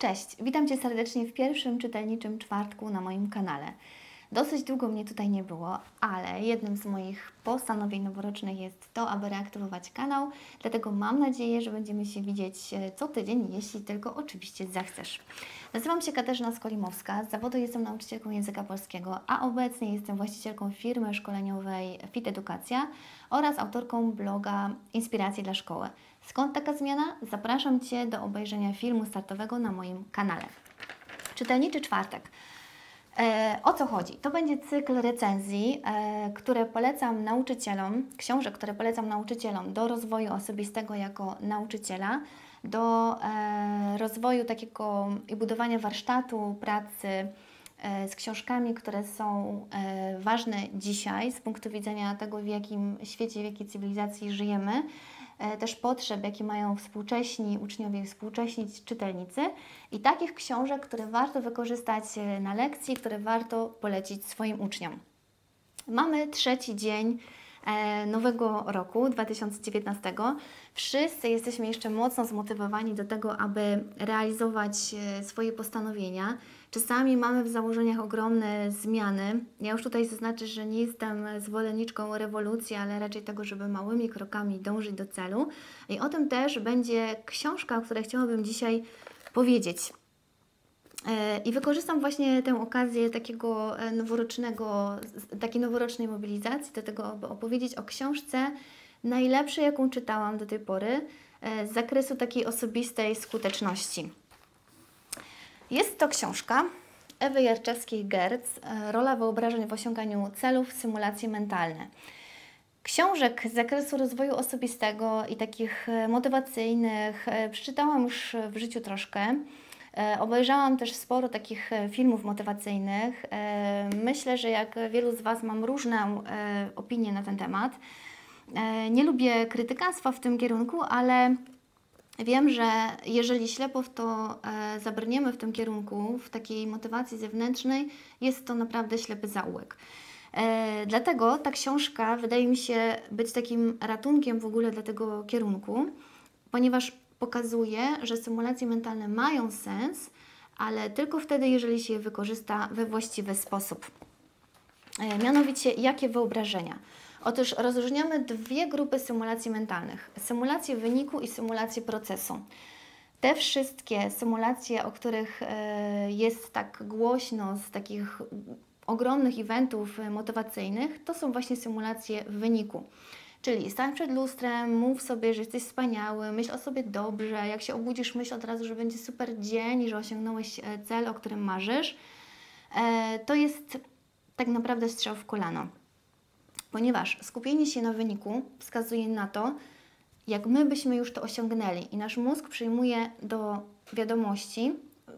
Cześć, witam Cię serdecznie w pierwszym czytelniczym czwartku na moim kanale. Dosyć długo mnie tutaj nie było, ale jednym z moich postanowień noworocznych jest to, aby reaktywować kanał, dlatego mam nadzieję, że będziemy się widzieć e, co tydzień, jeśli tylko oczywiście zechcesz. Nazywam się Katarzyna Skolimowska, z zawodu jestem nauczycielką języka polskiego, a obecnie jestem właścicielką firmy szkoleniowej Fit Edukacja oraz autorką bloga Inspiracje dla Szkoły. Skąd taka zmiana? Zapraszam Cię do obejrzenia filmu startowego na moim kanale. Czytelniczy czwartek. E, o co chodzi? To będzie cykl recenzji, e, które polecam nauczycielom, książek, które polecam nauczycielom do rozwoju osobistego jako nauczyciela, do e, rozwoju takiego i budowania warsztatu, pracy z książkami, które są ważne dzisiaj z punktu widzenia tego, w jakim świecie, w jakiej cywilizacji żyjemy też potrzeb, jakie mają współcześni uczniowie, współcześni czytelnicy i takich książek, które warto wykorzystać e, na lekcji, które warto polecić swoim uczniom. Mamy trzeci dzień e, nowego roku 2019. Wszyscy jesteśmy jeszcze mocno zmotywowani do tego, aby realizować swoje postanowienia. Czasami mamy w założeniach ogromne zmiany. Ja już tutaj zaznaczę, że nie jestem zwolenniczką rewolucji, ale raczej tego, żeby małymi krokami dążyć do celu. I o tym też będzie książka, o której chciałabym dzisiaj powiedzieć. E, I wykorzystam właśnie tę okazję takiego e, noworocznego, takiej noworocznej mobilizacji do tego, aby opowiedzieć o książce najlepszej, jaką czytałam do tej pory, e, z zakresu takiej osobistej skuteczności. Jest to książka Ewy Jarczewskiej-Gerc, e, Rola wyobrażeń w osiąganiu celów, symulacje mentalne. Książek z zakresu rozwoju osobistego i takich motywacyjnych przeczytałam już w życiu troszkę. Obejrzałam też sporo takich filmów motywacyjnych. Myślę, że jak wielu z Was mam różne opinie na ten temat. Nie lubię krytykanstwa w tym kierunku, ale Wiem, że jeżeli ślepo w to e, zabrniemy w tym kierunku, w takiej motywacji zewnętrznej, jest to naprawdę ślepy zaułek. E, dlatego ta książka wydaje mi się być takim ratunkiem w ogóle dla tego kierunku, ponieważ pokazuje, że symulacje mentalne mają sens, ale tylko wtedy, jeżeli się je wykorzysta we właściwy sposób. E, mianowicie, jakie wyobrażenia? Otóż rozróżniamy dwie grupy symulacji mentalnych: symulację wyniku i symulację procesu. Te wszystkie symulacje, o których e, jest tak głośno z takich ogromnych eventów motywacyjnych, to są właśnie symulacje wyniku. Czyli stań przed lustrem, mów sobie, że jesteś wspaniały, myśl o sobie dobrze, jak się obudzisz, myśl od razu, że będzie super dzień i że osiągnąłeś e, cel, o którym marzysz. E, to jest tak naprawdę strzał w kolano ponieważ skupienie się na wyniku wskazuje na to, jak my byśmy już to osiągnęli i nasz mózg przyjmuje do wiadomości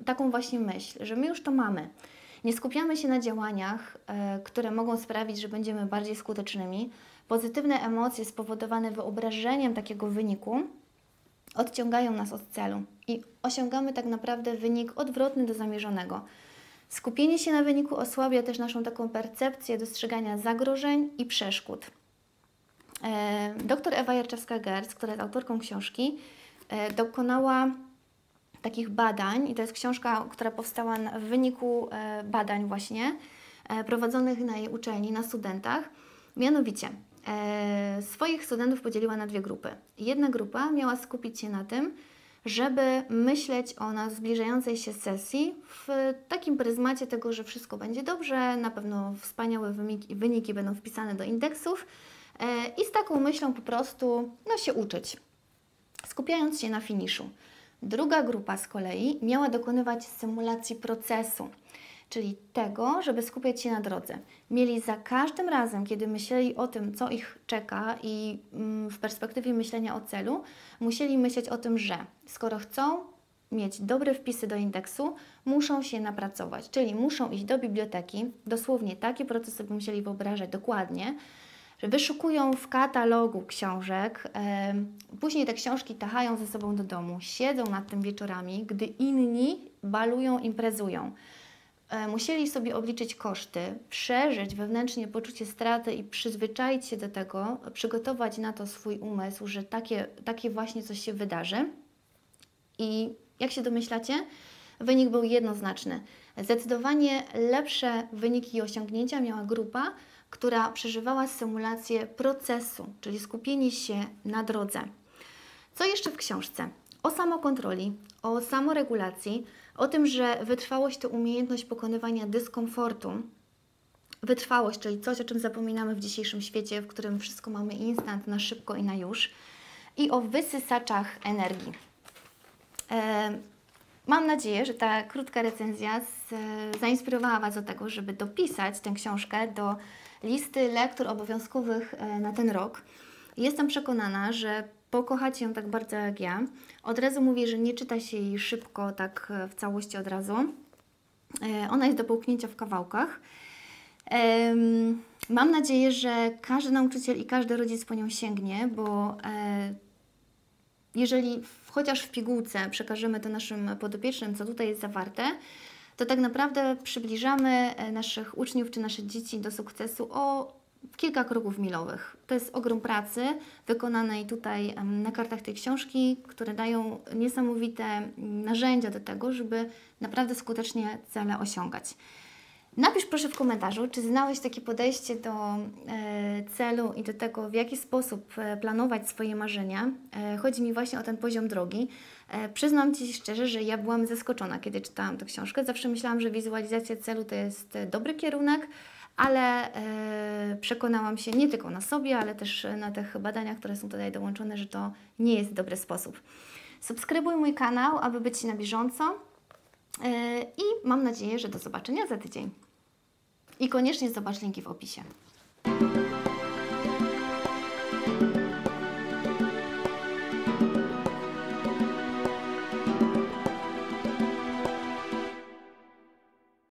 taką właśnie myśl, że my już to mamy. Nie skupiamy się na działaniach, e, które mogą sprawić, że będziemy bardziej skutecznymi. Pozytywne emocje spowodowane wyobrażeniem takiego wyniku odciągają nas od celu i osiągamy tak naprawdę wynik odwrotny do zamierzonego. Skupienie się na wyniku osłabia też naszą taką percepcję dostrzegania zagrożeń i przeszkód. E, doktor Ewa Jarczewska-Gerc, która jest autorką książki, e, dokonała takich badań i to jest książka, która powstała w wyniku e, badań właśnie prowadzonych na jej uczelni, na studentach. Mianowicie swoich studentów podzieliła na dwie grupy. Jedna grupa miała skupić się na tym, żeby myśleć o nas zbliżającej się sesji w takim pryzmacie tego, że wszystko będzie dobrze, na pewno wspaniałe wyniki, wyniki będą wpisane do indeksów e, i z taką myślą po prostu no, się uczyć, skupiając się na finiszu. Druga grupa z kolei miała dokonywać symulacji procesu czyli tego, żeby skupiać się na drodze. Mieli za każdym razem, kiedy myśleli o tym, co ich czeka i mm, w perspektywie myślenia o celu, musieli myśleć o tym, że skoro chcą mieć dobre wpisy do indeksu, muszą się napracować, czyli muszą iść do biblioteki, dosłownie taki proces sobie musieli wyobrażać dokładnie, że wyszukują w katalogu książek, później te książki tachają ze sobą do domu, siedzą nad tym wieczorami, gdy inni balują, imprezują. E, musieli sobie obliczyć koszty, przeżyć wewnętrznie poczucie straty i przyzwyczaić się do tego, przygotować na to swój umysł, że takie, takie właśnie coś się wydarzy. I jak się domyślacie, wynik był jednoznaczny. Zdecydowanie lepsze wyniki i osiągnięcia miała grupa, która przeżywała symulację procesu, czyli skupienie się na drodze. Co jeszcze w książce? O samokontroli, o samoregulacji, o tym, że wytrwałość to umiejętność pokonywania dyskomfortu. Wytrwałość, czyli coś, o czym zapominamy w dzisiejszym świecie, w którym wszystko mamy instant, na szybko i na już. I o wysysaczach energii. E, Mam nadzieję, że ta krótka recenzja z, zainspirowała Was do tego, żeby dopisać tę książkę do listy lektur obowiązkowych e, na ten rok. Jestem przekonana, że pokochacie ją tak bardzo jak ja. Od razu mówię, że nie czyta się jej szybko, tak e, w całości od razu. E, Ona jest do połknięcia w kawałkach. Mam nadzieję, że każdy nauczyciel i każdy rodzic po nią sięgnie, bo e, jeżeli chociaż w pigułce przekażemy to naszym podopiecznym, co tutaj jest zawarte, to tak naprawdę przybliżamy naszych uczniów czy nasze dzieci do sukcesu o kilka kroków milowych. To jest ogrom pracy wykonanej tutaj na kartach tej książki, które dają niesamowite mm, narzędzia do tego, żeby naprawdę skutecznie cele osiągać. Napisz proszę w komentarzu, czy znałeś takie podejście do e, celu i do tego, w jaki sposób e, planować swoje marzenia. E, chodzi mi właśnie o ten poziom drogi. Przyznam Ci szczerze, że ja byłam zaskoczona, kiedy czytałam tę książkę. Zawsze myślałam, że wizualizacja celu to jest dobry kierunek, ale e, przekonałam się nie tylko na sobie, ale też na tych badaniach, które są tutaj dołączone, że to nie jest dobry sposób. Subskrybuj mój kanał, aby być na bieżąco. Yy, I mam nadzieję, że do zobaczenia za tydzień. I koniecznie zobacz linki w opisie.